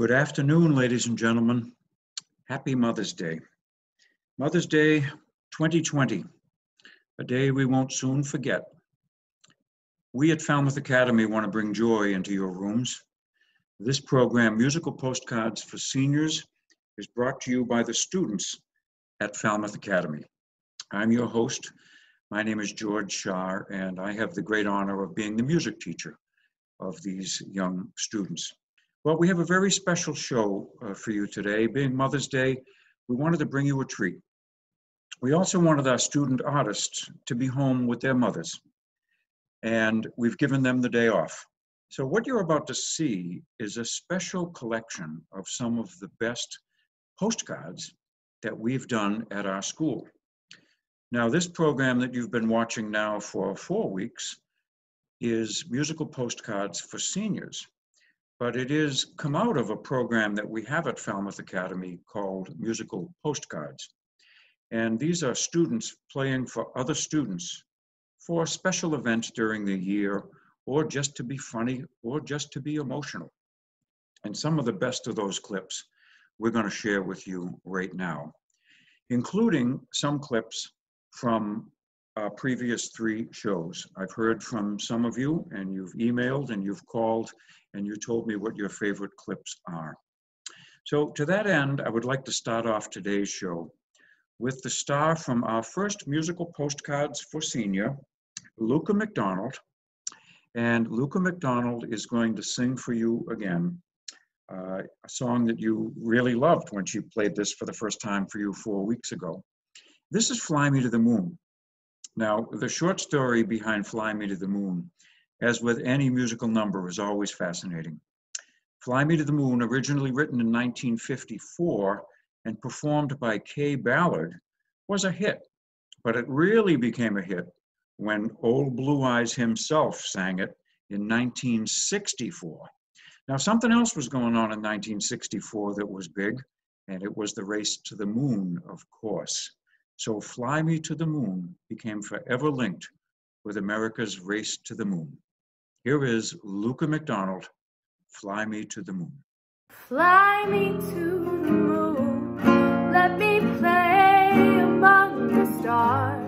Good afternoon, ladies and gentlemen. Happy Mother's Day. Mother's Day 2020, a day we won't soon forget. We at Falmouth Academy want to bring joy into your rooms. This program, Musical Postcards for Seniors, is brought to you by the students at Falmouth Academy. I'm your host. My name is George Scharr, and I have the great honor of being the music teacher of these young students. Well, we have a very special show uh, for you today. Being Mother's Day, we wanted to bring you a treat. We also wanted our student artists to be home with their mothers and we've given them the day off. So what you're about to see is a special collection of some of the best postcards that we've done at our school. Now, this program that you've been watching now for four weeks is musical postcards for seniors, but it is come out of a program that we have at Falmouth Academy called Musical Postcards. And these are students playing for other students for special events during the year, or just to be funny, or just to be emotional. And some of the best of those clips we're going to share with you right now, including some clips from our previous three shows. I've heard from some of you, and you've emailed and you've called, and you told me what your favorite clips are. So, to that end, I would like to start off today's show with the star from our first musical postcards for senior, Luca McDonald. And Luca McDonald is going to sing for you again uh, a song that you really loved when she played this for the first time for you four weeks ago. This is Fly Me to the Moon. Now, the short story behind Fly Me to the Moon, as with any musical number, is always fascinating. Fly Me to the Moon, originally written in 1954 and performed by Kaye Ballard, was a hit, but it really became a hit when Old Blue Eyes himself sang it in 1964. Now, something else was going on in 1964 that was big, and it was the race to the moon, of course. So, Fly Me to the Moon became forever linked with America's race to the moon. Here is Luca McDonald, Fly Me to the Moon. Fly me to the moon, let me play among the stars.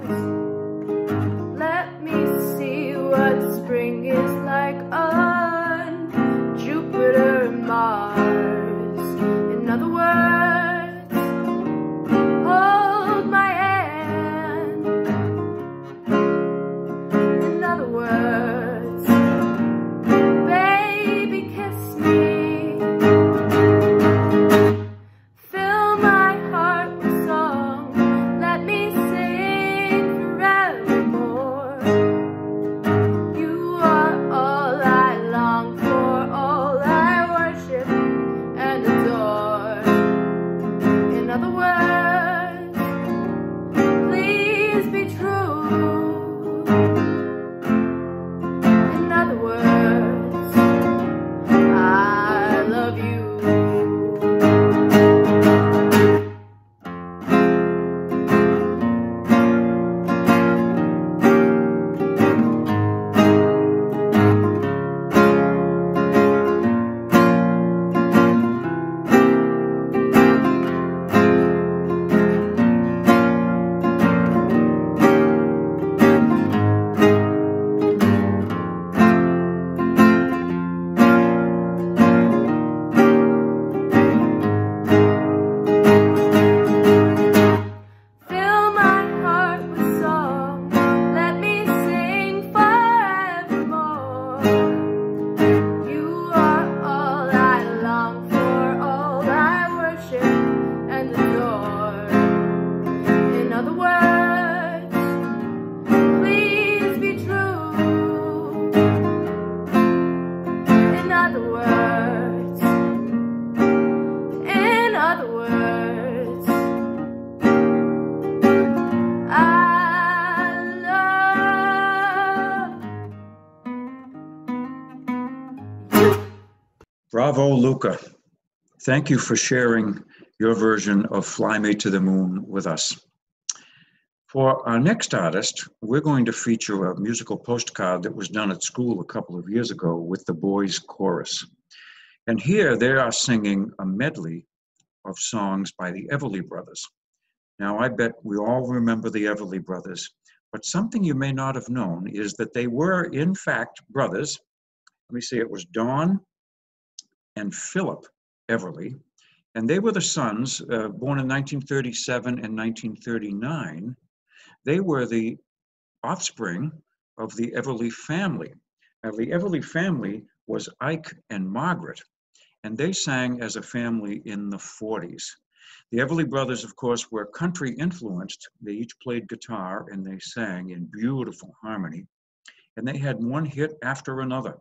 Bravo, Luca. Thank you for sharing your version of Fly Me to the Moon with us. For our next artist, we're going to feature a musical postcard that was done at school a couple of years ago with the boys' chorus. And here they are singing a medley of songs by the Everly Brothers. Now, I bet we all remember the Everly Brothers, but something you may not have known is that they were, in fact, brothers. Let me see, it was Don and Philip Everly, and they were the sons, uh, born in 1937 and 1939. They were the offspring of the Everly family. Now, the Everly family was Ike and Margaret, and they sang as a family in the 40s. The Everly Brothers, of course, were country influenced. They each played guitar and they sang in beautiful harmony. And they had one hit after another.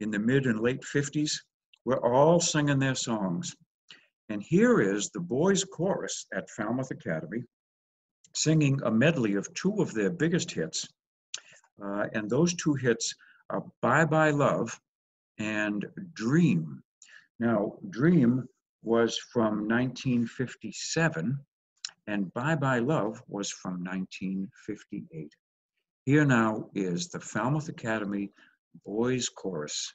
In the mid and late 50s, we're all singing their songs. And here is the boys' chorus at Falmouth Academy singing a medley of two of their biggest hits. Uh, and those two hits are Bye Bye Love and Dream. Now, Dream was from 1957, and Bye Bye Love was from 1958. Here now is the Falmouth Academy Boys Chorus,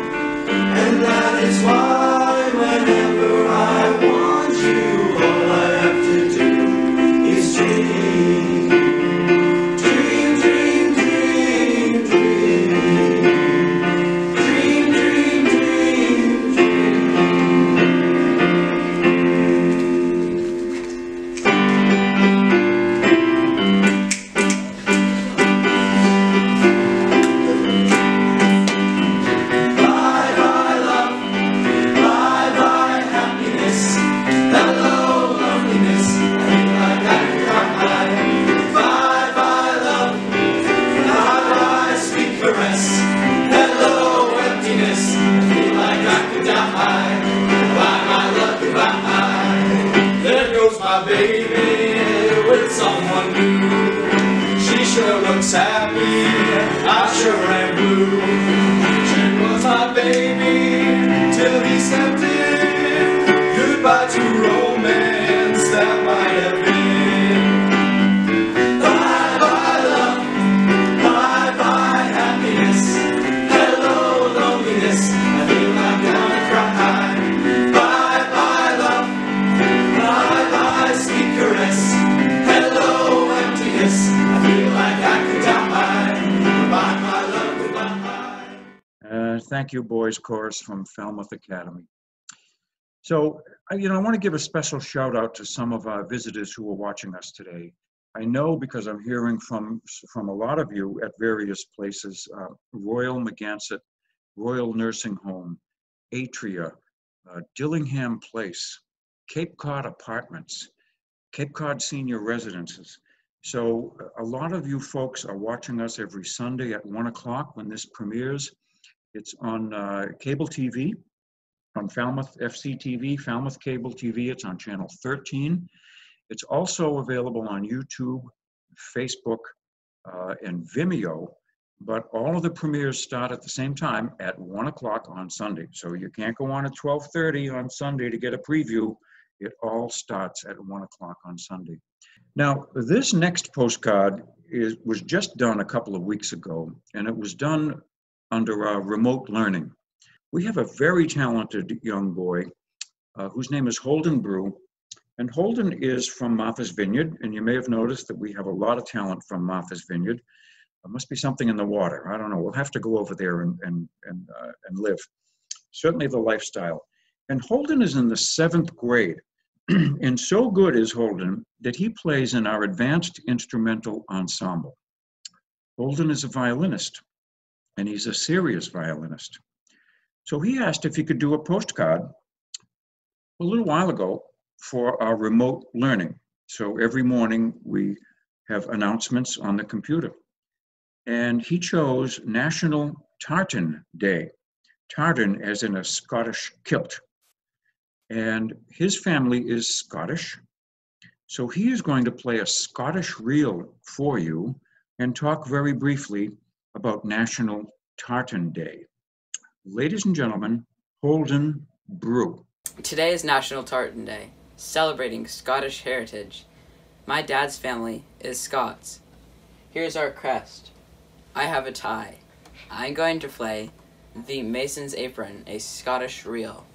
I sure am blue. Thank you, boys chorus from Falmouth Academy. So, I- you know, I want to give a special shout out to some of our visitors who are watching us today. I know because I'm hearing from from a lot of you at various places: uh, Royal Megansett, Royal Nursing Home, Atria, uh, Dillingham Place, Cape Cod Apartments, Cape Cod Senior Residences. So, a lot of you folks are watching us every Sunday at one o'clock when this premieres. It's on uh, cable TV, on Falmouth FCTV, Falmouth Cable TV. It's on channel 13. It's also available on YouTube, Facebook, uh, and Vimeo. But all of the premieres start at the same time at one o'clock on Sunday. So you can't go on at 12:30 on Sunday to get a preview. It all starts at one o'clock on Sunday. Now, this next postcard is, was just done a couple of weeks ago, and it was done under uh, remote learning. We have a very talented young boy uh, whose name is Holden Brew. And Holden is from Martha's Vineyard, and you may have noticed that we have a lot of talent from Martha's Vineyard. There must be something in the water. I don't know. We'll have to go over there and, and, and, uh, and live. Certainly the lifestyle. And Holden is in the seventh grade. and so good is Holden that he plays in our advanced instrumental ensemble. Holden is a violinist, and he's a serious violinist. So he asked if he could do a postcard a little while ago for our remote learning. So every morning we have announcements on the computer. And he chose National Tartan Day. Tartan as in a Scottish kilt. And his family is Scottish. So he is going to play a Scottish reel for you and talk very briefly about National Tartan Day. Ladies and gentlemen, Holden Brew. Today is National Tartan Day, celebrating Scottish heritage. My dad's family is Scots. Here's our crest. I have a tie. I'm going to play the Mason's Apron, a Scottish reel.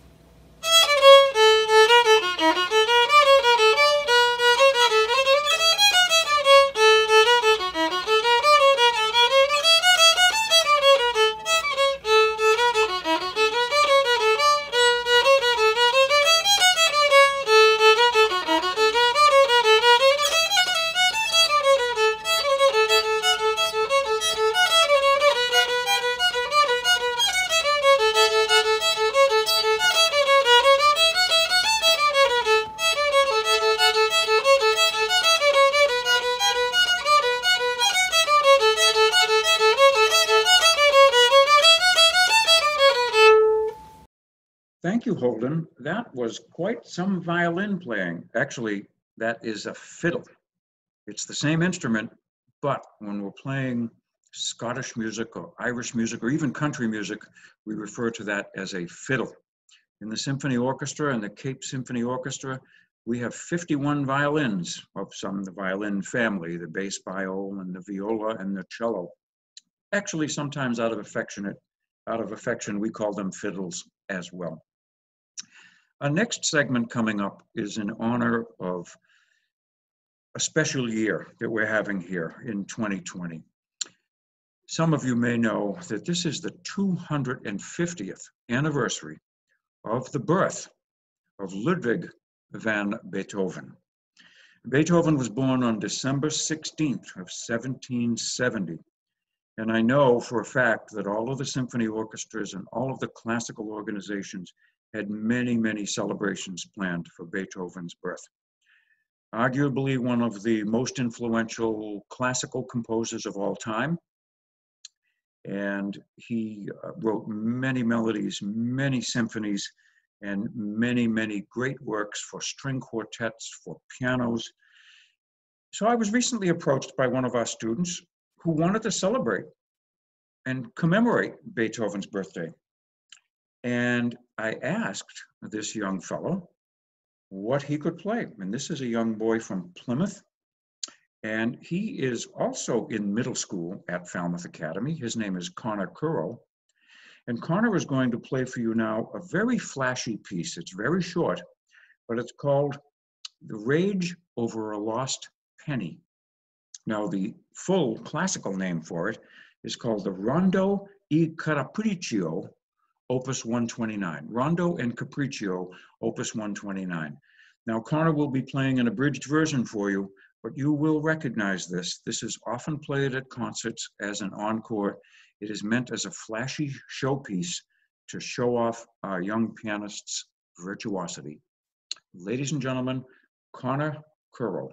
Was quite some violin playing. Actually, that is a fiddle. It's the same instrument, but when we're playing Scottish music or Irish music or even country music, we refer to that as a fiddle. In the symphony orchestra and the Cape Symphony Orchestra, we have 51 violins of some of the violin family, the bass viol and the viola and the cello. Actually, sometimes out of affectionate, out of affection, we call them fiddles as well. Our next segment coming up is in honor of a special year that we're having here in 2020. Some of you may know that this is the 250th anniversary of the birth of Ludwig van Beethoven. Beethoven was born on December 16th of 1770. And I know for a fact that all of the symphony orchestras and all of the classical organizations had many, many celebrations planned for Beethoven's birth. Arguably one of the most influential classical composers of all time. And he uh, wrote many melodies, many symphonies, and many, many great works for string quartets, for pianos. So I was recently approached by one of our students who wanted to celebrate and commemorate Beethoven's birthday. And I asked this young fellow what he could play. And this is a young boy from Plymouth. And he is also in middle school at Falmouth Academy. His name is Connor Currow. And Connor is going to play for you now a very flashy piece. It's very short, but it's called The Rage Over a Lost Penny. Now, the full classical name for it is called the Rondo e Capriccio, Opus 129. Rondo and Capriccio, Opus 129. Now, Connor will be playing an abridged version for you, but you will recognize this. This is often played at concerts as an encore. It is meant as a flashy showpiece to show off our young pianist's virtuosity. Ladies and gentlemen, Connor Currow.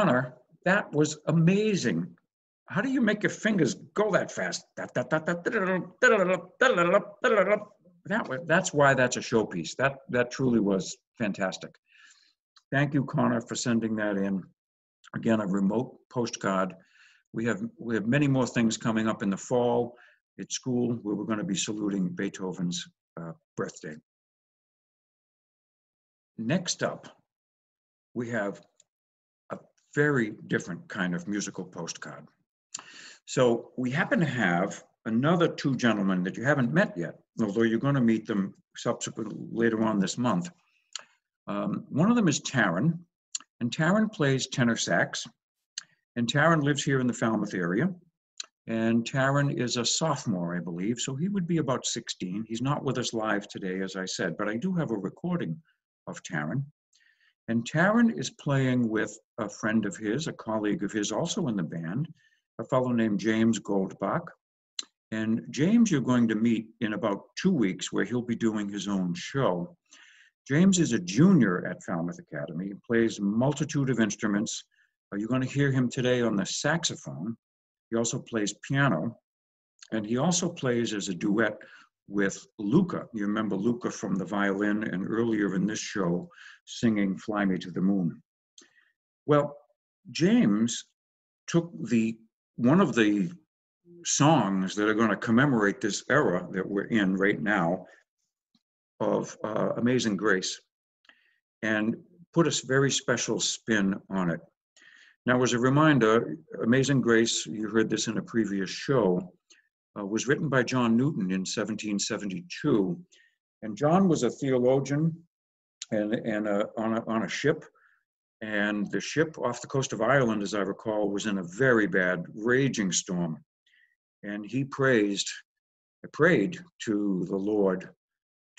Connor, that was amazing. How do you make your fingers go that fast? That, was, that's why that's a showpiece. That, that truly was fantastic. Thank you, Connor, for sending that in. Again, a remote postcard. We have, we have many more things coming up in the fall at school where we're going to be saluting Beethoven's uh, birthday. Next up, we have very different kind of musical postcard. So we happen to have another two gentlemen that you haven't met yet, although you're going to meet them subsequently later on this month. Um, one of them is Taryn, and Taryn plays tenor sax. And Taryn lives here in the Falmouth area. And Taryn is a sophomore, I believe, so he would be about 16. He's not with us live today, as I said, but I do have a recording of Taryn. And Taryn is playing with a friend of his, a colleague of his, also in the band, a fellow named James Goldbach. And James, you're going to meet in about two weeks where he'll be doing his own show. James is a junior at Falmouth Academy, he plays a multitude of instruments. You're going to hear him today on the saxophone. He also plays piano, and he also plays as a duet with Luca. You remember Luca from the violin and earlier in this show singing Fly Me to the Moon. Well, James took the one of the songs that are going to commemorate this era that we're in right now of uh, Amazing Grace and put a very special spin on it. Now, as a reminder, Amazing Grace, you heard this in a previous show, uh, was written by John Newton in 1772. And John was a theologian and, and a, on, a, on a ship. And the ship off the coast of Ireland, as I recall, was in a very bad, raging storm. And he praised, prayed to the Lord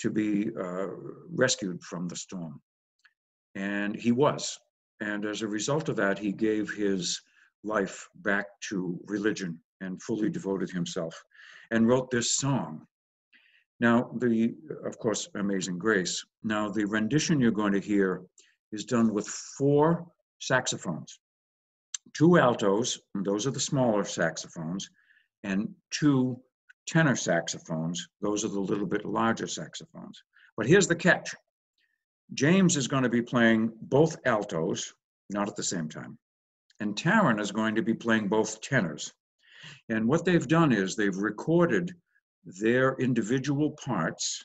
to be uh, rescued from the storm. And he was. And as a result of that, he gave his life back to religion and fully devoted himself and wrote this song. Now, the, of course, Amazing Grace. Now, the rendition you're going to hear is done with four saxophones, two altos, those are the smaller saxophones, and two tenor saxophones, those are the little bit larger saxophones. But here's the catch James is going to be playing both altos, not at the same time. And Taryn is going to be playing both tenors. And what they've done is they've recorded their individual parts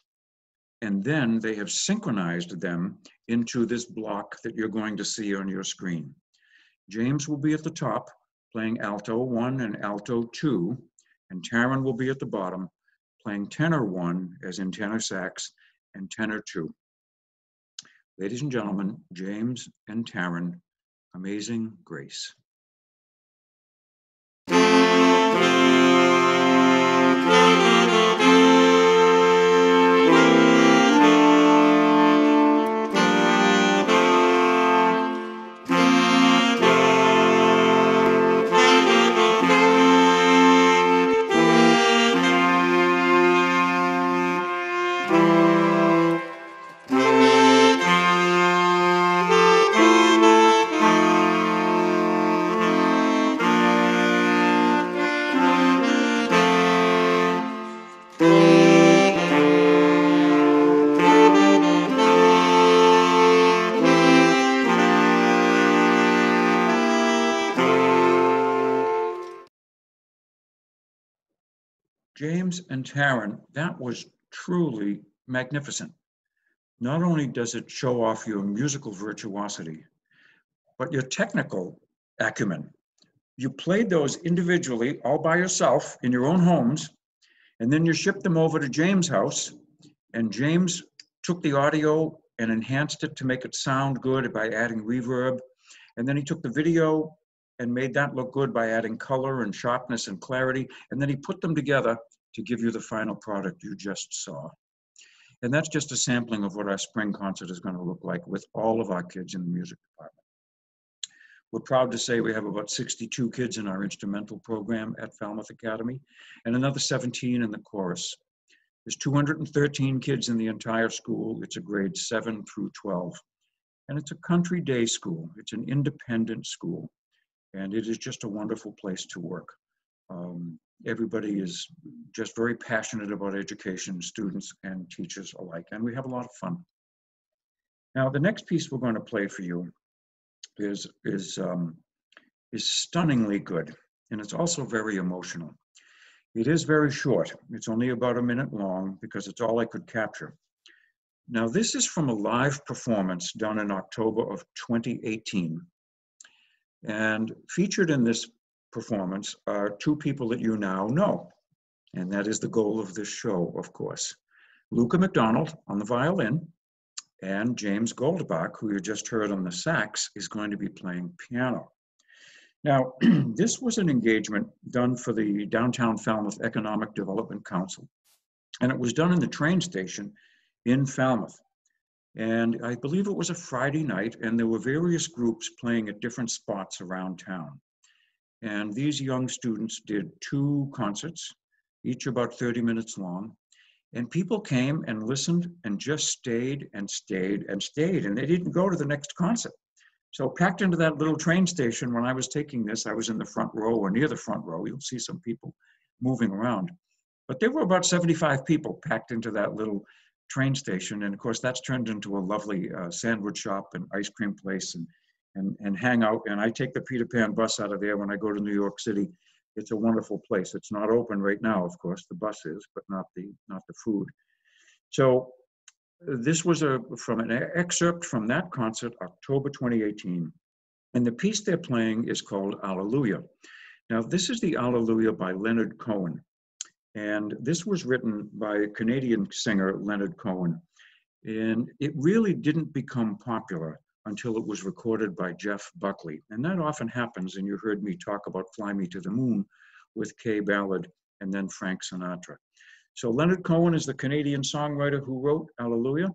and then they have synchronized them into this block that you're going to see on your screen. James will be at the top playing alto one and alto two, and Taryn will be at the bottom playing tenor one as in tenor sax and tenor two. Ladies and gentlemen, James and Taryn, Amazing Grace. Thank you. And Taryn, that was truly magnificent. Not only does it show off your musical virtuosity, but your technical acumen. You played those individually, all by yourself in your own homes, and then you shipped them over to James' house, and James took the audio and enhanced it to make it sound good by adding reverb. And then he took the video and made that look good by adding color and sharpness and clarity. And then he put them together to give you the final product you just saw. And that's just a sampling of what our spring concert is going to look like with all of our kids in the music department. We're proud to say we have about 62 kids in our instrumental program at Falmouth Academy and another 17 in the chorus. There's 213 kids in the entire school. It's a grade 7 through 12. And it's a country day school. It's an independent school and it is just a wonderful place to work. Um, everybody is just very passionate about education, students and teachers alike, and we have a lot of fun. Now, the next piece we're going to play for you is is um, is stunningly good, and it's also very emotional. It is very short. It's only about a minute long because it's all I could capture. Now, this is from a live performance done in October of 2018 and featured in this performance are two people that you now know. And that is the goal of this show, of course. Luca McDonald on the violin and James Goldbach, who you just heard on the sax, is going to be playing piano. Now, this was an engagement done for the Downtown Falmouth Economic Development Council. And it was done in the train station in Falmouth. And I believe it was a Friday night, and there were various groups playing at different spots around town. And these young students did two concerts, each about 30 minutes long. And people came and listened and just stayed and stayed and stayed, and they didn't go to the next concert. So packed into that little train station, when I was taking this, I was in the front row or near the front row. You'll see some people moving around. But there were about 75 people packed into that little train station. And of course, that's turned into a lovely uh, sandwich shop and ice cream place and, and, and hang out. And I take the Peter Pan bus out of there when I go to New York City. It's a wonderful place. It's not open right now, of course, the bus is, but not the, not the food. So this was a, from an excerpt from that concert, October 2018. And the piece they're playing is called Hallelujah. Now, this is the Hallelujah by Leonard Cohen. And this was written by Canadian singer Leonard Cohen. And it really didn't become popular until it was recorded by Jeff Buckley. And that often happens, and you heard me talk about Fly Me to the Moon with Kaye Ballard and then Frank Sinatra. So Leonard Cohen is the Canadian songwriter who wrote Hallelujah,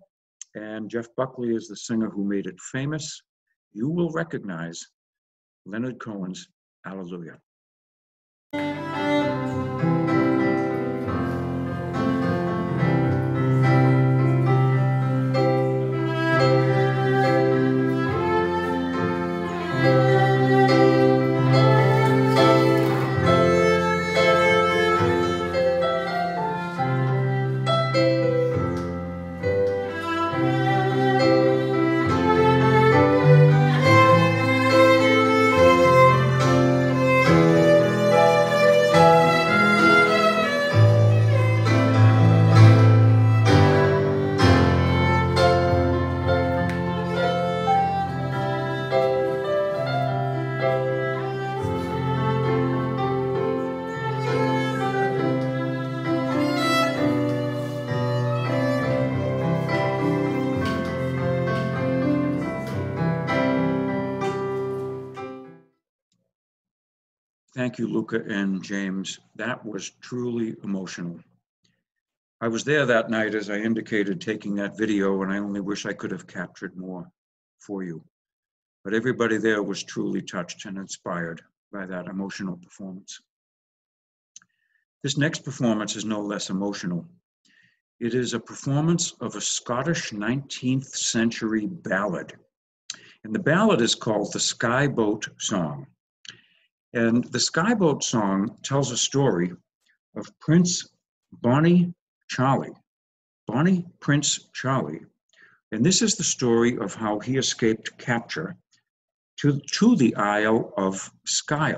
and Jeff Buckley is the singer who made it famous. You will recognize Leonard Cohen's Hallelujah. Thank you, Luca and James. That was truly emotional. I was there that night, as I indicated, taking that video, and I only wish I could have captured more for you. But everybody there was truly touched and inspired by that emotional performance. This next performance is no less emotional. It is a performance of a Scottish 19th century ballad. And the ballad is called the Skye Boat Song. And the Skye Boat Song tells a story of Prince Bonnie Charlie. Bonnie Prince Charlie. And this is the story of how he escaped capture to, to the Isle of Skye,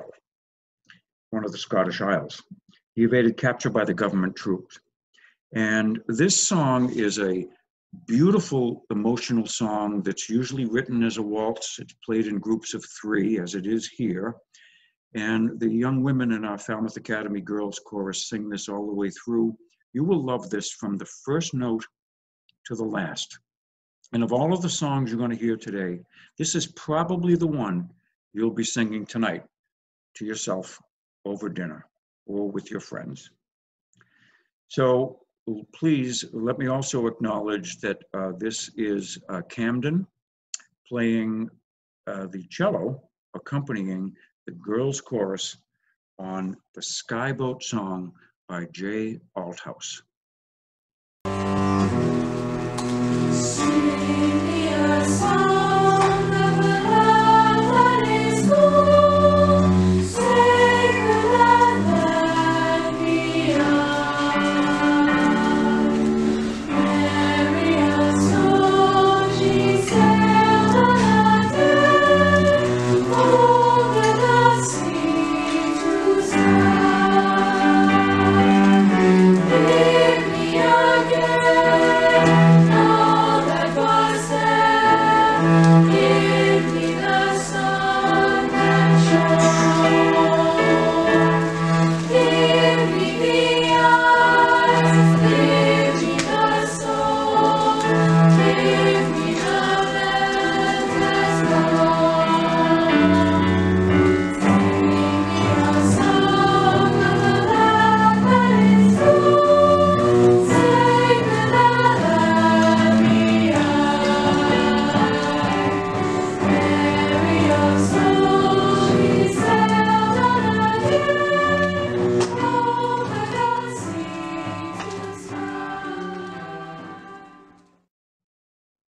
one of the Scottish Isles. He evaded capture by the government troops. And this song is a beautiful emotional song that's usually written as a waltz. It's played in groups of three, as it is here. And the young women in our Falmouth Academy Girls Chorus sing this all the way through. You will love this from the first note to the last. And of all of the songs you're going to hear today, this is probably the one you'll be singing tonight to yourself over dinner or with your friends. So please let me also acknowledge that uh, this is uh, Camden playing uh, the cello, accompanying the girls' chorus on the Skye Boat Song by Jay Althouse. Song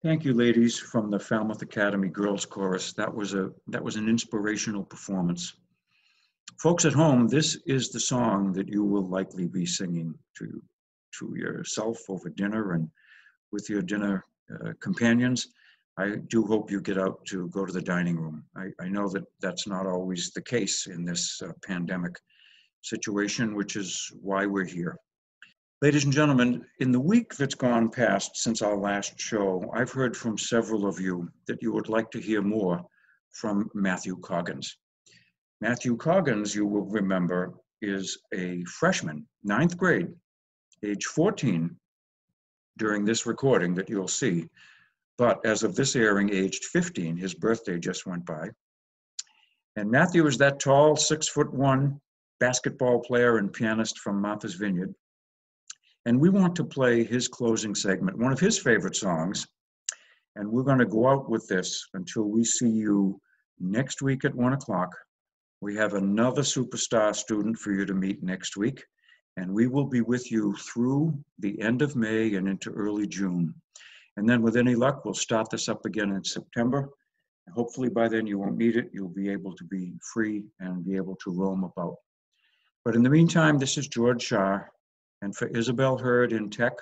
Thank you, ladies, from the Falmouth Academy Girls Chorus. That was a that was an inspirational performance. Folks at home, this is the song that you will likely be singing to to yourself over dinner and with your dinner uh, companions. I do hope you get out to go to the dining room. I, I know that that's not always the case in this uh, pandemic situation, which is why we're here. Ladies and gentlemen, in the week that's gone past since our last show, I've heard from several of you that you would like to hear more from Matthew Coggins. Matthew Coggins, you will remember, is a freshman, ninth grade, age 14, during this recording that you'll see. But as of this airing, aged 15, his birthday just went by. And Matthew is that tall, six foot one basketball player and pianist from Martha's Vineyard. And we want to play his closing segment, one of his favorite songs. And we're going to go out with this until we see you next week at one o'clock. We have another superstar student for you to meet next week, and we will be with you through the end of May and into early June. And then, with any luck, we'll start this up again in September. Hopefully, by then, you won't need it. You'll be able to be free and be able to roam about. But in the meantime, this is George Scharr, and for Isabel Hurd in tech,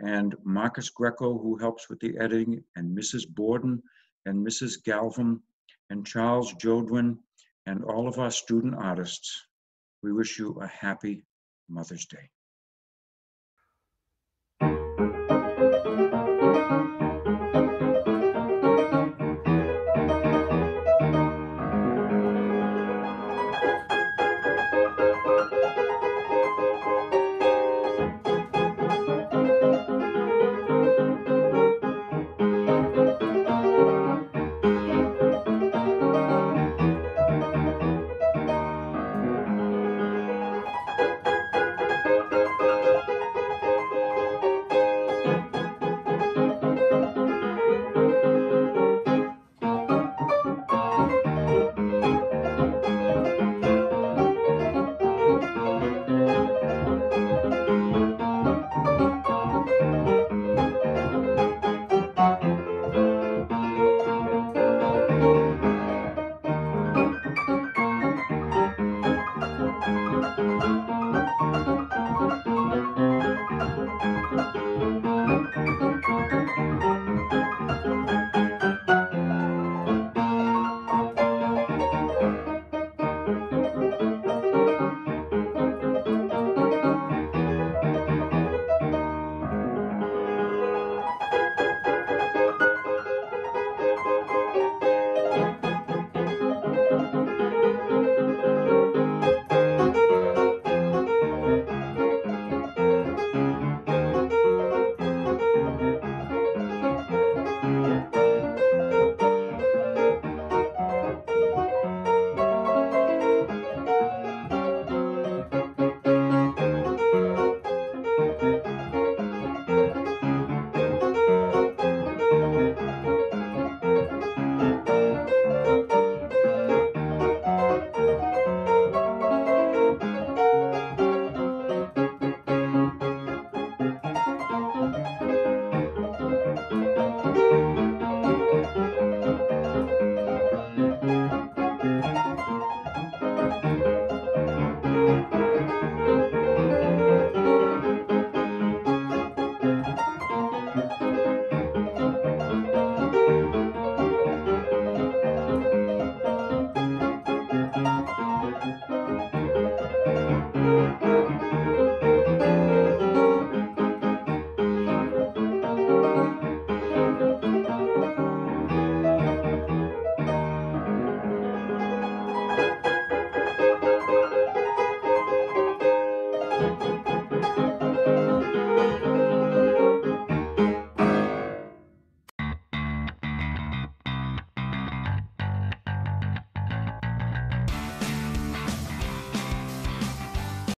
and Marcus Greco, who helps with the editing, and Mrs. Borden, and Mrs. Galvin, and Charles Jodwin, and all of our student artists, we wish you a happy Mother's Day.